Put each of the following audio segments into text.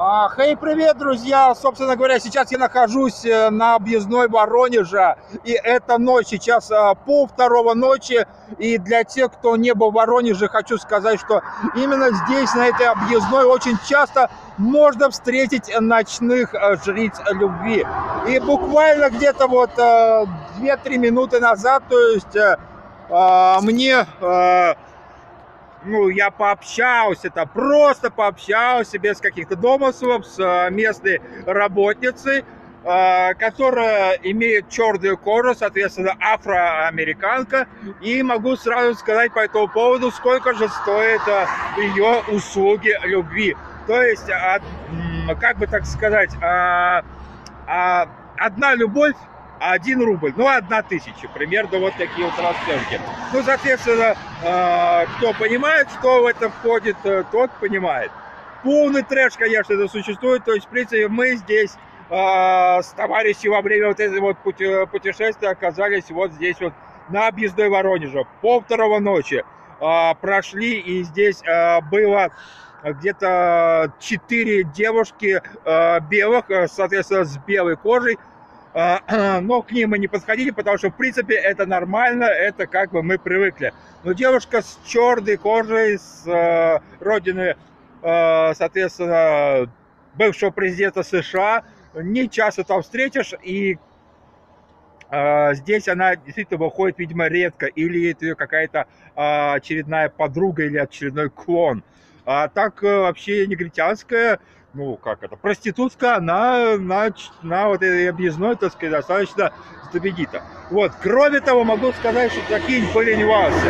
А, Хей, привет, друзья! Собственно говоря, сейчас я нахожусь э, на объездной Воронежа, и это ночь, сейчас э, пол второго ночи, и для тех, кто не был в Воронеже, хочу сказать, что именно здесь, на этой объездной, очень часто можно встретить ночных э, жриц любви. И буквально где-то вот 2-3 минуты назад, то есть мне ну, я пообщался, это просто пообщался без каких-то домыслов с э, местной работницей, э, которая имеет черную кожу, соответственно, афроамериканка. И могу сразу сказать по этому поводу, сколько же стоит э, ее услуги любви. То есть, как бы так сказать, одна любовь 1 рубль, ну, одна тысяча, примерно вот такие вот расценки. Ну, соответственно, э, кто понимает, что в это входит, э, тот понимает. Полный трэш, конечно, это существует, то есть, в принципе, мы здесь э, с товарищем во время вот этого вот путешествия оказались вот здесь вот на объездной Воронежа, пол второго ночи прошли, и здесь было где-то четыре девушки белых, соответственно, с белой кожей, а, но к ним мы не подходили, потому что, в принципе, это нормально, это как бы мы привыкли. Но девушка с черной кожей, с э, родины, э, соответственно, бывшего президента США, не часто там встретишь, и э, здесь она действительно выходит, видимо, редко, или это какая-то э, очередная подруга или очередной клон. А так вообще негритянская ну, как это, проститутка, она на, на вот этой объездной, так сказать, достаточно знаменита. Вот, кроме того, могу сказать, что такие были нюансы.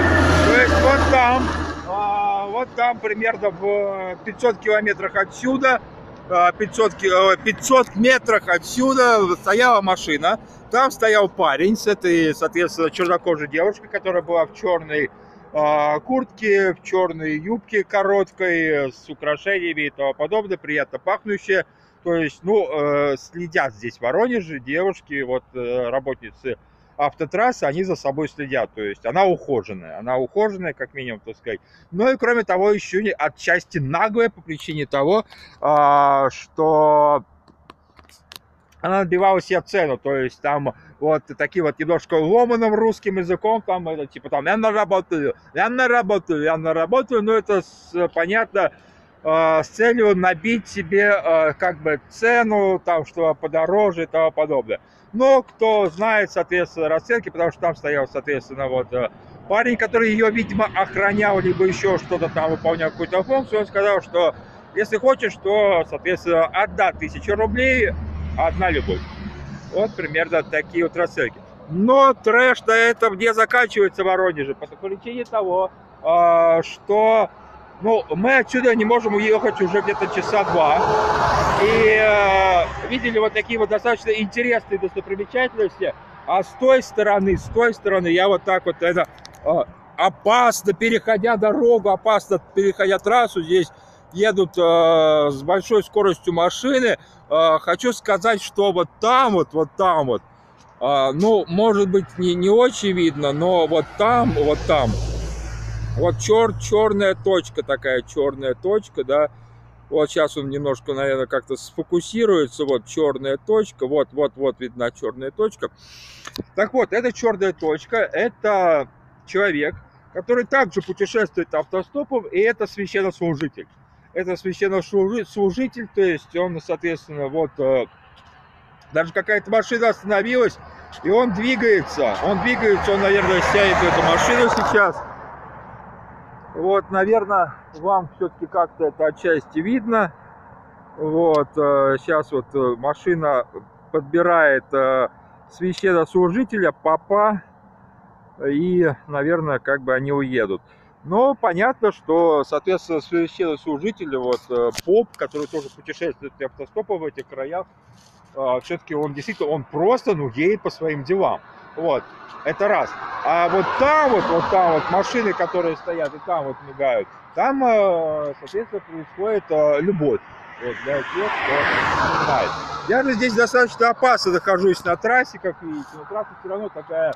То есть вот там, а, вот там примерно в 500 километрах отсюда, 500, 500 метрах отсюда стояла машина, там стоял парень с этой, соответственно, чернокожей девушкой, которая была в черной а, куртки, в черной юбке короткой, с украшениями и тому подобное, приятно пахнущие. То есть, ну, э, следят здесь в Воронеже девушки, вот э, работницы автотрассы, они за собой следят. То есть она ухоженная, она ухоженная, как минимум, так сказать. Ну и кроме того, еще отчасти наглая по причине того, э, что она набивала себе цену. То есть там вот таким вот немножко ломаным русским языком, там это типа там я на работаю, я на работаю, я на работаю, но это с, понятно э, с целью набить себе э, как бы цену, там что подороже и тому подобное. Но кто знает, соответственно, расценки, потому что там стоял, соответственно, вот э, парень, который ее, видимо, охранял, либо еще что-то там выполнял какую-то функцию, он сказал, что если хочешь, то, соответственно, одна тысяча рублей, одна любовь. Вот примерно такие вот расценки. Но трэш на этом не заканчивается в Воронеже по причине того, а, что ну, мы отсюда не можем уехать уже где-то часа два. И э, видели вот такие вот достаточно интересные достопримечательности. А с той стороны, с той стороны, я вот так вот, это э, опасно, переходя дорогу, опасно, переходя трассу, здесь едут э, с большой скоростью машины. Э, хочу сказать, что вот там вот, вот там вот, э, ну, может быть, не, не очень видно, но вот там, вот там, вот чер, черная точка такая, черная точка, да, вот сейчас он немножко, наверное, как-то сфокусируется. Вот черная точка. Вот, вот, вот видна черная точка. Так вот, эта черная точка, это человек, который также путешествует автостопом, и это священнослужитель это священнослужитель, то есть он, соответственно, вот э, даже какая-то машина остановилась, и он двигается. Он двигается, он, наверное, сядет в эту машину сейчас. Вот, наверное, вам все-таки как-то это отчасти видно. Вот, сейчас э, вот э, машина подбирает священнослужителя, папа, и, наверное, как бы они уедут. Но понятно, что, соответственно, священнослужитель, вот э, поп, который тоже путешествует автостопом в этих краях, а, все-таки он действительно, он просто, ну, едет по своим делам. Вот, это раз. А вот там вот, вот там вот машины, которые стоят и там вот мигают, там, э, соответственно, происходит э, любовь. Вот, для тех, кто знает. Я же здесь достаточно опасно нахожусь на трассе, как видите, но трасса все равно такая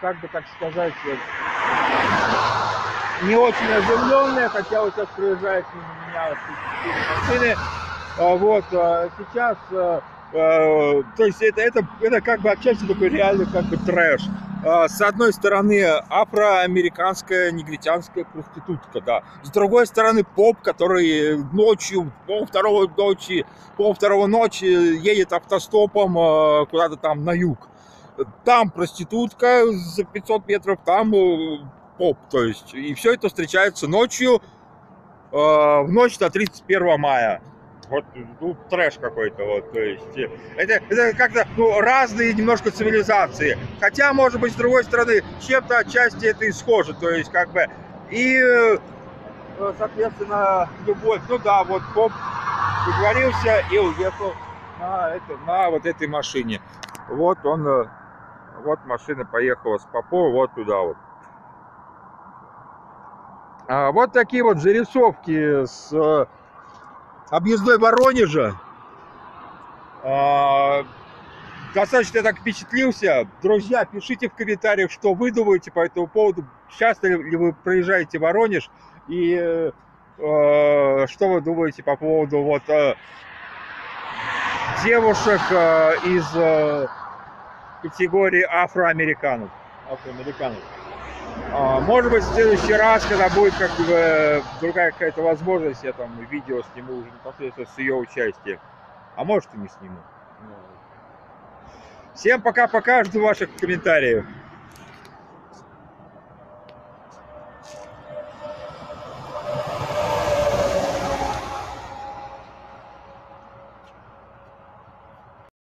как бы так сказать, не очень оживленная, хотя вот сейчас проезжает мимо меня машины. А Вот, а, сейчас, а, а, то есть это, это, это как бы отчасти такой реальный как бы трэш. А, С одной стороны, афроамериканская негритянская проститутка, да. С другой стороны, поп, который ночью, пол второго ночи, пол второго ночи едет автостопом а, куда-то там на юг. Там проститутка за 500 метров, там э, поп, то есть. И все это встречается ночью, э, в ночь на 31 мая. Вот, ну, трэш какой-то, вот, то есть, это, это как-то, ну, разные немножко цивилизации, хотя, может быть, с другой стороны, чем-то отчасти это и схоже, то есть, как бы, и, э, соответственно, любовь, ну да, вот, поп договорился и уехал на, это, на вот этой машине, вот он, э, вот машина поехала с попом вот туда вот. А, вот такие вот зарисовки с э, объездной Воронежа. А, достаточно я так впечатлился. Друзья, пишите в комментариях, что вы думаете по этому поводу. Часто ли вы проезжаете Воронеж и э, что вы думаете по поводу вот э, девушек э, из э, категории афроамериканцев. Афроамериканцев. А, Может быть, в следующий раз, когда будет как бы другая какая-то возможность, я там видео сниму уже непосредственно с ее участием. А может и не сниму. Всем пока-пока, жду ваших комментариев.